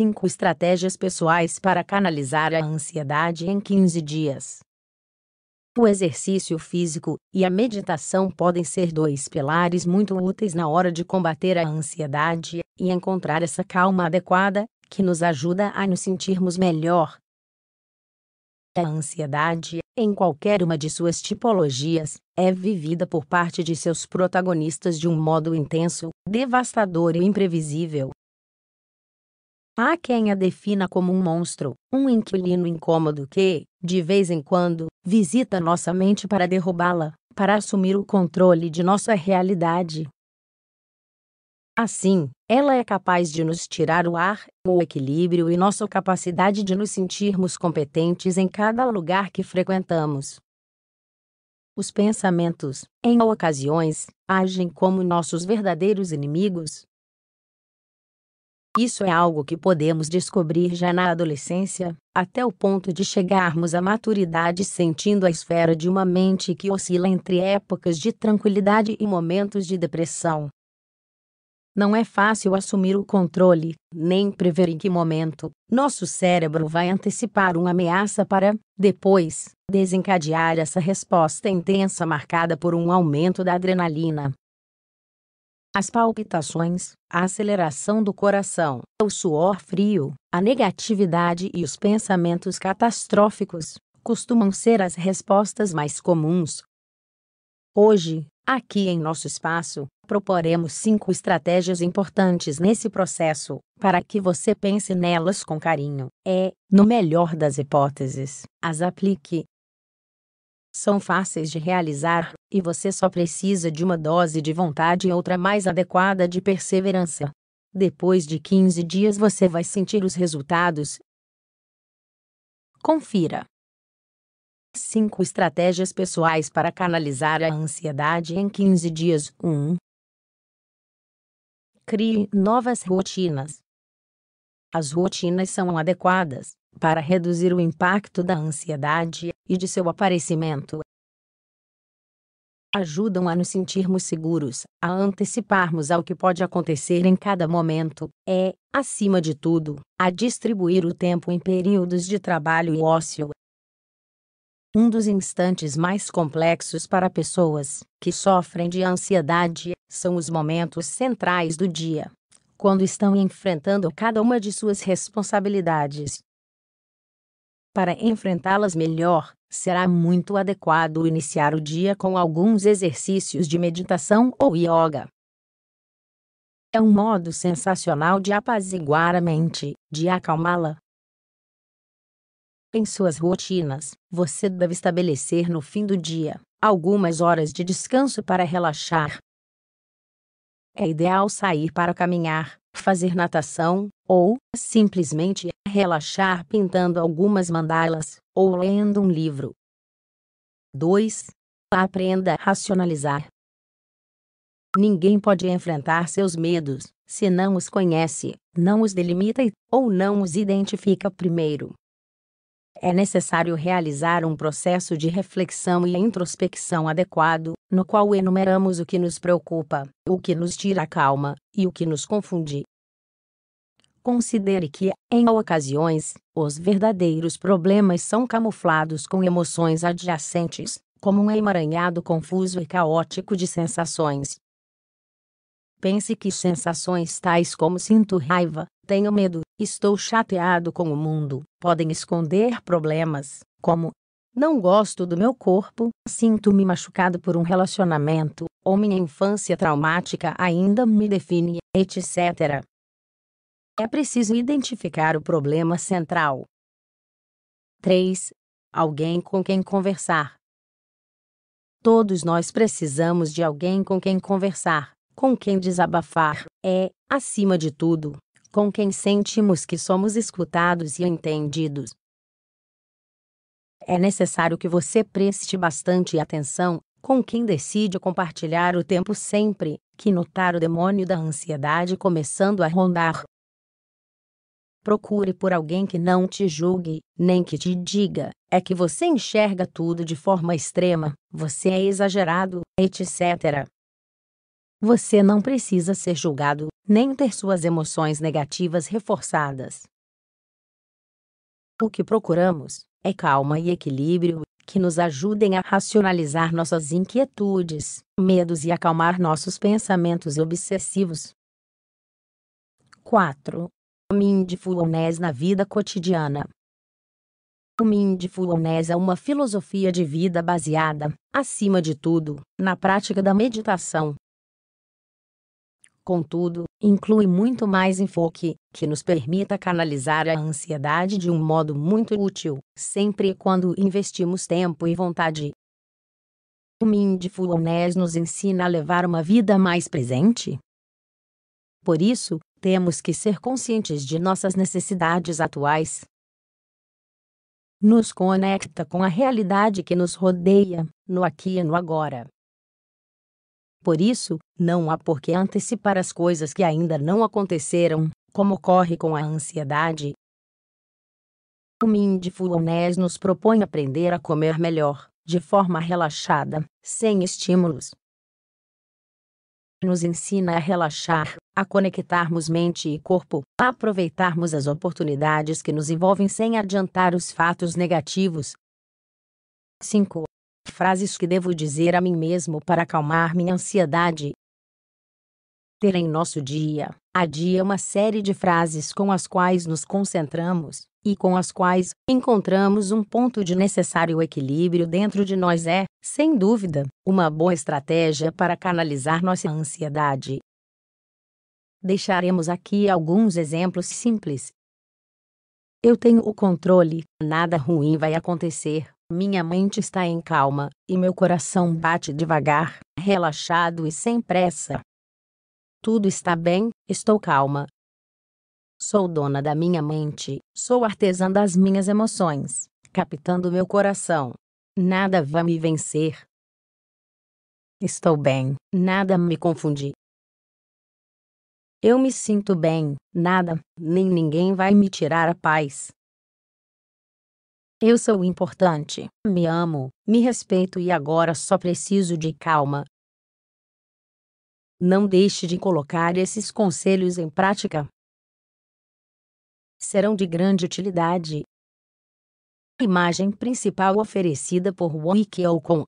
5 estratégias pessoais para canalizar a ansiedade em 15 dias. O exercício físico e a meditação podem ser dois pilares muito úteis na hora de combater a ansiedade e encontrar essa calma adequada, que nos ajuda a nos sentirmos melhor. A ansiedade, em qualquer uma de suas tipologias, é vivida por parte de seus protagonistas de um modo intenso, devastador e imprevisível. Há quem a defina como um monstro, um inquilino incômodo que, de vez em quando, visita nossa mente para derrubá-la, para assumir o controle de nossa realidade. Assim, ela é capaz de nos tirar o ar, o equilíbrio e nossa capacidade de nos sentirmos competentes em cada lugar que frequentamos. Os pensamentos, em ocasiões, agem como nossos verdadeiros inimigos, isso é algo que podemos descobrir já na adolescência, até o ponto de chegarmos à maturidade sentindo a esfera de uma mente que oscila entre épocas de tranquilidade e momentos de depressão. Não é fácil assumir o controle, nem prever em que momento nosso cérebro vai antecipar uma ameaça para, depois, desencadear essa resposta intensa marcada por um aumento da adrenalina, as palpitações, a aceleração do coração, o suor frio, a negatividade e os pensamentos catastróficos costumam ser as respostas mais comuns. Hoje, aqui em nosso espaço, proporemos cinco estratégias importantes nesse processo, para que você pense nelas com carinho, é, no melhor das hipóteses, as aplique são fáceis de realizar, e você só precisa de uma dose de vontade e outra mais adequada de perseverança. Depois de 15 dias você vai sentir os resultados. Confira. 5 estratégias pessoais para canalizar a ansiedade em 15 dias. 1. Crie novas rotinas. As rotinas são adequadas para reduzir o impacto da ansiedade e de seu aparecimento. Ajudam a nos sentirmos seguros, a anteciparmos ao que pode acontecer em cada momento, é, acima de tudo, a distribuir o tempo em períodos de trabalho e ócio. Um dos instantes mais complexos para pessoas que sofrem de ansiedade são os momentos centrais do dia, quando estão enfrentando cada uma de suas responsabilidades, para enfrentá-las melhor, será muito adequado iniciar o dia com alguns exercícios de meditação ou yoga. É um modo sensacional de apaziguar a mente, de acalmá-la. Em suas rotinas, você deve estabelecer no fim do dia algumas horas de descanso para relaxar. É ideal sair para caminhar, fazer natação, ou, simplesmente, relaxar pintando algumas mandalas, ou lendo um livro. 2. Aprenda a racionalizar. Ninguém pode enfrentar seus medos se não os conhece, não os delimita e, ou não os identifica primeiro. É necessário realizar um processo de reflexão e introspecção adequado, no qual enumeramos o que nos preocupa, o que nos tira a calma e o que nos confunde. Considere que, em ocasiões, os verdadeiros problemas são camuflados com emoções adjacentes, como um emaranhado confuso e caótico de sensações. Pense que sensações tais como sinto raiva, tenho medo, estou chateado com o mundo, podem esconder problemas, como não gosto do meu corpo, sinto-me machucado por um relacionamento, ou minha infância traumática ainda me define, etc. É preciso identificar o problema central. 3. Alguém com quem conversar. Todos nós precisamos de alguém com quem conversar, com quem desabafar, é, acima de tudo, com quem sentimos que somos escutados e entendidos. É necessário que você preste bastante atenção com quem decide compartilhar o tempo sempre que notar o demônio da ansiedade começando a rondar Procure por alguém que não te julgue, nem que te diga, é que você enxerga tudo de forma extrema, você é exagerado, etc. Você não precisa ser julgado, nem ter suas emoções negativas reforçadas. O que procuramos é calma e equilíbrio, que nos ajudem a racionalizar nossas inquietudes, medos e acalmar nossos pensamentos obsessivos. 4. Mindfulness na vida cotidiana. O Mindfulness é uma filosofia de vida baseada, acima de tudo, na prática da meditação, contudo, inclui muito mais enfoque, que nos permita canalizar a ansiedade de um modo muito útil, sempre e quando investimos tempo e vontade. O Mindfulness nos ensina a levar uma vida mais presente. Por isso, temos que ser conscientes de nossas necessidades atuais. Nos conecta com a realidade que nos rodeia, no aqui e no agora. Por isso, não há por que antecipar as coisas que ainda não aconteceram, como ocorre com a ansiedade. O Mindfulness nos propõe aprender a comer melhor, de forma relaxada, sem estímulos. Nos ensina a relaxar, a conectarmos mente e corpo, a aproveitarmos as oportunidades que nos envolvem sem adiantar os fatos negativos. 5 frases que devo dizer a mim mesmo para acalmar minha ansiedade. Ter em nosso dia a dia uma série de frases com as quais nos concentramos e com as quais encontramos um ponto de necessário equilíbrio dentro de nós é, sem dúvida, uma boa estratégia para canalizar nossa ansiedade. Deixaremos aqui alguns exemplos simples. Eu tenho o controle, nada ruim vai acontecer, minha mente está em calma, e meu coração bate devagar, relaxado e sem pressa. Tudo está bem, estou calma. Sou dona da minha mente, sou artesã das minhas emoções, captando meu coração. Nada vai me vencer. Estou bem, nada me confunde. Eu me sinto bem, nada, nem ninguém vai me tirar a paz. Eu sou importante, me amo, me respeito e agora só preciso de calma. Não deixe de colocar esses conselhos em prática. Serão de grande utilidade. Imagem principal oferecida por Wiki com